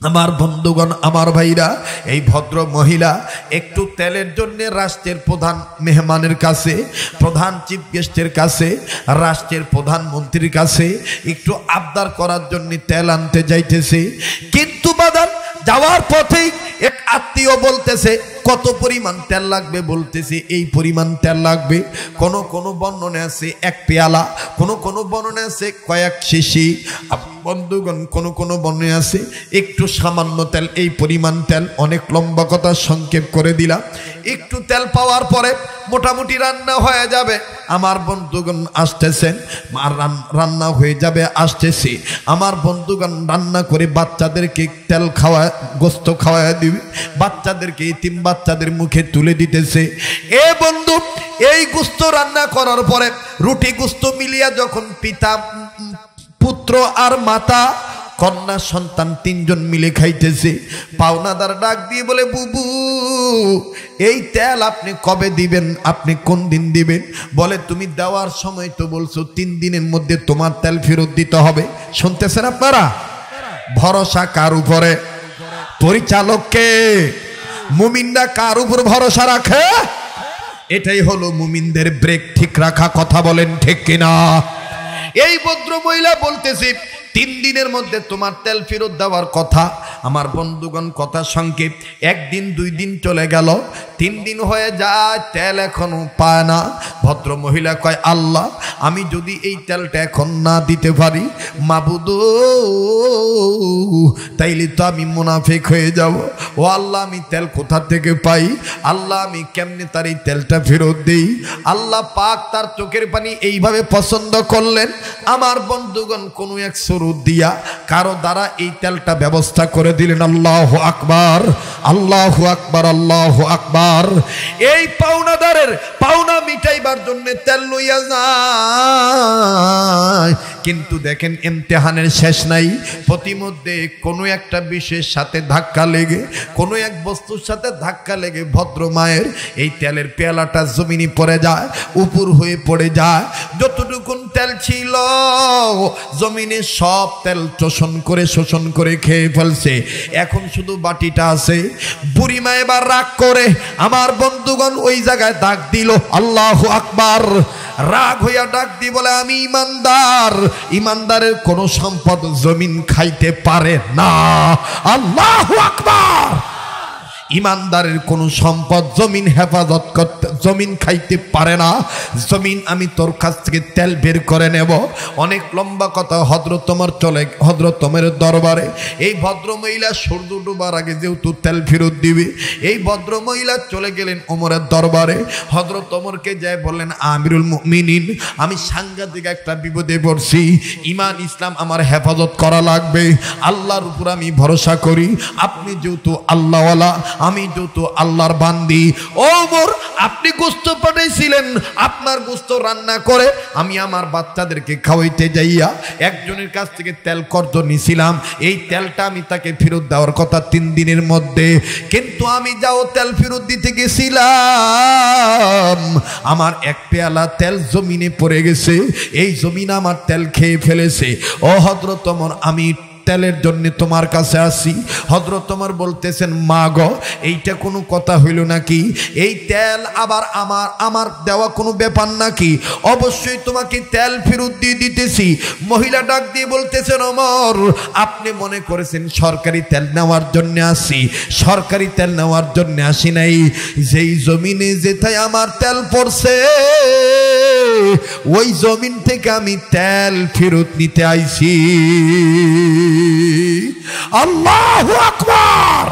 আমার বন্ধুগণ, আমার ভাইরা, এই ভদ্র মহিলা একটু তেলের জন্য রাষ্ট্রের প্রধান মেহমানের কাছে, প্রধান চিফ গেস্টের কাছে, রাষ্ট্রের প্রধানমন্ত্রীর কাছে একটু আবদার করার জন্য তেল আনতে যাইতেছে। কিন্তু বাদান যাওয়ার পথেই আত্মীয় বলতেছে, কত পরিমাণ তেল লাগবে? বলতেছে, এই পরিমাণ তেল লাগবে। কোন কোন বর্ণনে আছে এক পেয়ালা, কোন কোন বর্ণনে আছে কয়েক শিশি। বন্ধুগণ, কোন কোন বর্ণনে আছে একটু সামান্য তেল, এই পরিমাণ তেল। অনেক লম্বা কথা সংক্ষেপ করে দিলাম। একটু তেল পাওয়ার পরে মোটামুটি রান্না হয়ে যাবে। আমার বন্ধুগণ আসতেছেন রান- রান্না হয়ে যাবে, আসতেছি। আমার বন্ধুগণ রান্না করে বাচ্চাদেরকে তেল খাওয়া, গোস্ত খাওয়া দিবে। বাচ্চাদেরকে ইতিম বাচ্চাদের মুখে তুলে দিতেছে। এ বন্ধু, এই গোস্ত রান্না করার পরে রুটি গোস্ত মিলিয়া যখন পিতা পুত্র আর মাতা কন্যা সন্তান তিনজন মিলে খাইতেছে। পাওনাদার ডাক দিয়ে বলে, বুবু, এই তেল আপনি কবে দিবেন? আপনি কোন দিন দিবেন? বলে, তুমি দেওয়ার সময় তো বলছো, তিন দিনের মধ্যে তোমার তেল ফেরত দিতে হবে। শুনতেছেন আপনারা? ভরসা কার উপরে? পরিচালককে মুমিনরা কার উপর ভরসা রাখে? এটাই হলো মুমিনদের ব্রেক ঠিক রাখা কথা বলেন ঠিক কিনা? এই ভদ্র মহিলা বলতেছি তিন দিনের মধ্যে তোমার তেল ফেরত দেওয়ার কথা, আমার বন্ধুগণ, কথা সংক্ষেপ। একদিন, দুই দিন চলে গেল। তিন দিন হয়ে যায়, তেল এখনও পায় না। ভদ্র মহিলা কয়, আল্লাহ, আমি যদি এই তেলটা এখন না দিতে পারি, মাবুদ, তাইলে তো আমি মুনাফিক হয়ে যাব। ও আল্লাহ, আমি তেল কোথা থেকে পাই? আল্লাহ, আমি কেমনে তার এই তেলটা ফেরত দিই? আল্লাহ পাক তার চোখের পানি এইভাবে পছন্দ করলেন। আমার বন্ধুগণ, কোনো এক সরুদ দিয়া কারও দ্বারা এই তেলটা ব্যবস্থা করে দিলেন, আল্লাহ আকবার আল্লাহ আকবার আল্লাহ আকবার। এই পাওনাদারের পাওনা মিটাইবার জন্য তেল লইয়া যায়। কিন্তু দেখেন ইমতেহানের শেষ নাই, প্রতিমধ্যে কোনো একটা বিষয়ের সাথে ধাক্কা লেগে, কোনো এক বস্তুর সাথে ধাক্কা লেগে ভদ্র মায়ের এই তেলের পেয়ালাটা জমিনি পড়ে যায়, উপর হয়ে পড়ে যায়। যতটুকুন তেল ছিল, জমিনে সব তেল শোষণ করে শোষণ করে খেয়ে ফেলছে। এখন শুধু বাটিটা আছে। বুড়িমা এবার রাগ করে, আমার বন্ধুগণ ওই জায়গায় ডাক দিল, আল্লাহ আকবার। রাগ হইয়া ডাক দি বলে, আমি ইমানদার। ইমানদারের কোনো সম্পদ জমিন খাইতে পারে না। আল্লাহ আকবার! ইমানদারের কোনো সম্পদ জমিন হেফাজত করতে জমিন খাইতে পারে না। জমিন আমি তোর কাছ থেকে তেল বের করে নেব। অনেক লম্বা কথা হদ্রতমর চলে হদ্রতমের দরবারে। এই ভদ্র মহিলা সূর্য ডুবার আগে যেহেতু তেল ফেরত দিবে, এই ভদ্র মহিলা চলে গেলেন ওমরের দরবারে। হজরত ওমরকে যায় বললেন, আমিরুল মিনিন আমি সাংঘাতিক একটা বিপদে পড়ছি। ইমান ইসলাম আমার হেফাজত করা লাগবে। আল্লাহর উপর আমি ভরসা করি। আপনি যেহেতু আল্লাহওয়ালা আমি যত আল্লাহর বান্দি। ওমর, আপনি গোস্ত পাঠাইছিলেন। আপনার গোস্ত রান্না করে আমি আমার বাচ্চাদেরকে খাওয়াইতে যাইয়া একজনের কাছ থেকে তেল কর্জ নিছিলাম। এই তেলটা আমি তাকে ফেরত দেওয়ার কথা তিন দিনের মধ্যে। কিন্তু আমি যাও তেল ফেরত দিতে গেছিলাম। আমার এক পেয়ালা তেল জমিনে পড়ে গেছে। এই জমিন আমার তেল খেয়ে ফেলেছে। ও আমি তেলের জন্য তোমার কাছে আসি। হজরত তোমার বলতেছেন মা গ এইটা কোনো কথা হইল নাকি? এই তেল আবার আমার আমার দেওয়া কোনো ব্যাপার নাকি? অবশ্যই তোমাকে তেল ফেরত দিয়ে দিতেছি। মহিলা ডাক দিয়ে বলতেছেন অমর আপনি মনে করেছেন সরকারি তেল নেওয়ার জন্য আসি? সরকারি তেল নেওয়ার জন্য আসি নাই। যেই জমিনে যেথায় আমার তেল পড়ছে, ওই জমিন থেকে আমি তেল ফেরত নিতে আইছি। আল্লাহ আকবার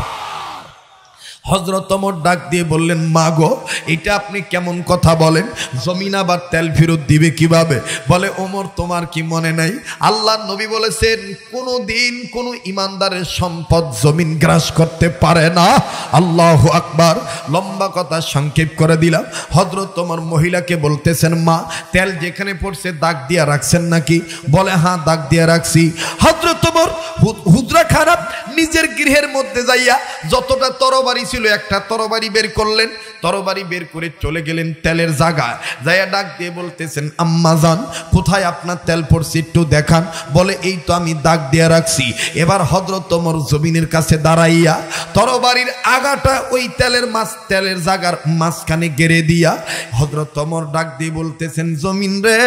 হজরত অমর ডাক দিয়ে বললেন, মা গো, এটা আপনি কেমন কথা বলেন? জমিন আবার তেল ফেরত দিবে কীভাবে? বলে, ওমর, তোমার কি মনে নাই? আল্লাহ নবী বলেছেন কোনো দিন কোনো ইমানদারের সম্পদ জমিন গ্রাস করতে পারে না। আল্লাহ আকবার। লম্বা কথা সংক্ষেপ করে দিলাম। হজরত তোমার মহিলাকে বলতেছেন, মা, তেল যেখানে পড়ছে দাগ দিয়া রাখছেন নাকি? বলে হ্যাঁ দাগ দিয়া রাখছি। হজরত তোমার হুজরা খারাপ, নিজের গৃহের মধ্যে যাইয়া যতটা তরবারি ছিল একটা তরবারি বের করলেন, তরবারি বের করে চলে গেলেন তেলের জায়গায়। যাইয়া ডাক দিয়ে বলতেছেন, আম্মা যান কোথায় আপনার তেল পড়ছে একটু দেখান। বলে, এই তো আমি দাগ দিয়ে রাখছি। এবার হজরত তোমার জমিনের কাছে দাঁড়াইয়া তরবারির আগাটা ওই তেলের মাছ, তেলের জাগার মাঝখানে গেড়ে দিয়া হজরত তোমার ডাক দিয়ে বলতেছেন, জমিন রে,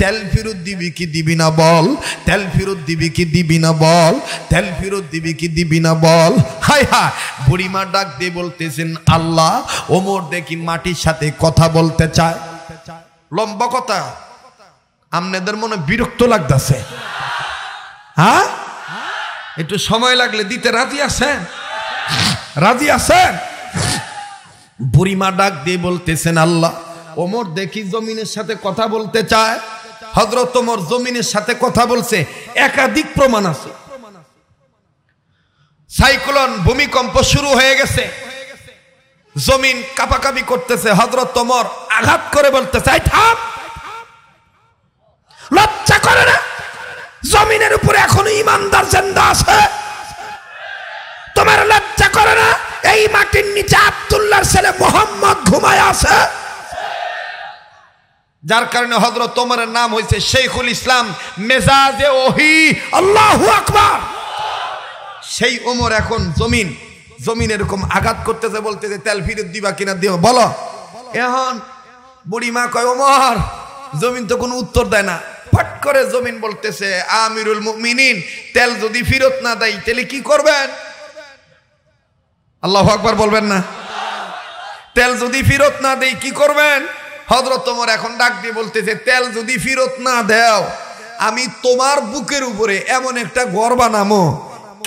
তেল দিবি কি দিবি না বল? তেল ফেরত দিবি কি দিবি না বল? তেল ফেরত দিবি কি দিবি না বল? হাই হাই, বুড়িমা ডাক দিয়ে বলতেছেন, আল্লাহ, ওমর দেখি মাটির সাথে কথা বলতে চায়। লম্বা কথা। আপনাদের মনে বিরক্ত লাগতেছে? হ্যাঁ? একটু সময় লাগলে দিতে রাজি আছেন? রাজি আছেন? বুড়িমা ডাক দিয়ে বলতেছেন, আল্লাহ, ওমর দেখি জমিনের সাথে কথা বলতে চায়। হজরত ওমর জমিনের সাথে কথা বলছে, একাধিক প্রমাণ আছে। সাইক্লোন ভূমিকম্প শুরু হয়ে গেছে। জমিন কাপাকাপি করতেছে হজরত তোমর আঘাত করে বলতেছে থাম! লজ্জা করে না? জমিনের উপরে এখনও ইমানদার জেন্দা আছে? তোমার লজ্জা করে না? এই মাটির নিচে আবদুল্লাহর ছেলে মোহাম্মদ ঘুমায় আছে? যার কারণে হজরত তোমার নাম হয়েছে শেখুল ইসলাম। মেজাজে ওহি, আল্লাহ আকবার। সেই ওমর এখন জমিন জমিন এরকম আঘাত করতেছে বলতেছে তেল ফিরত দিবা কিনা দিও বলো। এখন বুড়িমা কয়, ওমর, জমিন তো কোনো উত্তর দেয় না। ফট করে জমিন বলতেছে, আমিরুল মুমিনিন, তেল যদি ফিরত না দেয়, তাহলে কি করবেন? আল্লাহ আকবার বলবেন না। তেল যদি ফিরত না দেই কি করবেন? হজরত তোমার এখন ডাক দিয়ে বলতেছে, তেল যদি ফিরত না দেও, আমি তোমার বুকের উপরে এমন একটা ঘর বানামো।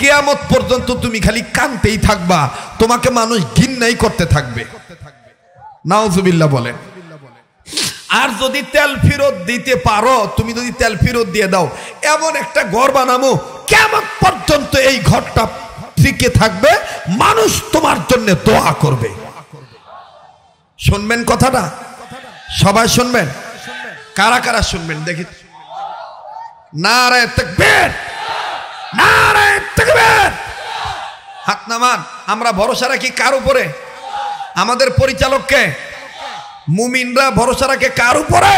কেয়ামত পর্যন্ত তুমি খালি কানতেই থাকবা, তোমাকে মানুষ ঘিন্নাই করতে থাকবে। নাওজুবিল্লাহ বলেন আর যদি তেল ফেরত দিতে পারো, তুমি যদি তেল ফেরত দিয়ে দাও, এমন একটা ঘর বানাবো কেমন পর্যন্ত এই ঘরটা টিকে থাকবে, মানুষ তোমার জন্য দোয়া করবে। শুনবেন কথাটা? সবাই শুনবেন? কারা কারা শুনবেন? দেখি। হাত নামান, আমরা ভরসা রাখি কার উপরে? আমাদের পরিচালককে। মুমিনরা ভরসা রাখে কার উপরে?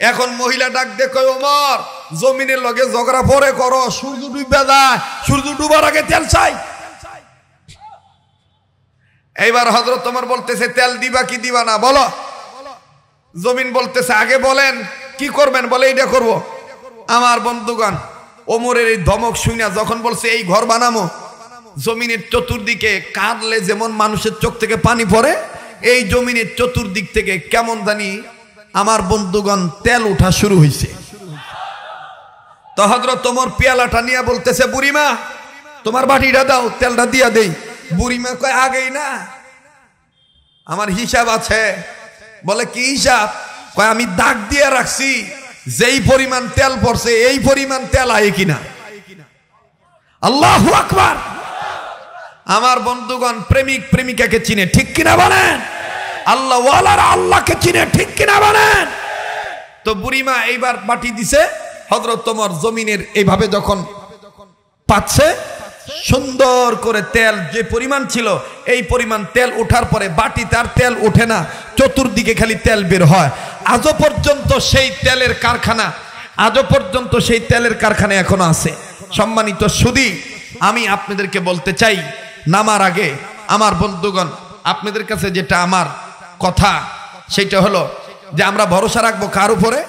এখন মহিলা ডাক দেখো ওমর, জমিনের লগে ঝগড়া পরে করো, সূর্য ডুবে যায়, সূর্য ডুবার আগে তেল চাই। এইবার হজরত তোমার বলতেছে, তেল দিবা কি দিবা না, বলো। জমিন বলতেছে, আগে বলেন, কি করবেন? বলে, এইটা করব। আমার বন্ধুগণ, ওমরের এই ধমক শুনা যখন বলছে, এই ঘর বানামো। জমিনের চতুর্দিকে কাঁদলে যেমন মানুষের চোখ থেকে পানি পড়ে, এই জমিনের চতুর্দিক থেকে কেমন জানি আমার বন্ধুগণ তেল উঠা শুরু হয়েছে তো হজরত তোমার পেয়ালাটা নিয়ে বলতেছে, বুড়িমা, তোমার বাটিটা দাও, তেলটা দিয়া দেই। বুড়িমা কয়, আগেই না। আমার হিসাব আছে বলে, কি হিসাব? কয়, আমি দাগ দিয়ে রাখছি, যেই পরিমাণ তেল পড়ছে, এই পরিমাণ তেল আয় কিনা? আল্লাহ আকবার। আমার বন্ধুগণ, প্রেমিক প্রেমিকাকে চিনে, ঠিক কিনা বলেন? আল্লাহ আল্লাহকে চিনে, ঠিক কিনা বলেন? তো বুড়িমা এইবার বাটি দিছে হজরত তোমার জমিনের এইভাবে যখন পাচ্ছে সুন্দর করে তেল যে পরিমাণ ছিল, এই পরিমাণ তেল ওঠার পরে বাটি তার তেল ওঠে না, চতুর্দিকে খালি তেল বের হয়। আজও পর্যন্ত সেই তেলের কারখানা আজও পর্যন্ত সেই তেলের কারখানা এখনও আছে। সম্মানিত সুদি, আমি আপনাদেরকে বলতে চাই, নামার আগে আমার বন্ধুগণ, আপনাদের কাছে যেটা আমার কথা, সেটা হলো যে আমরা ভরসা রাখব কার উপরে?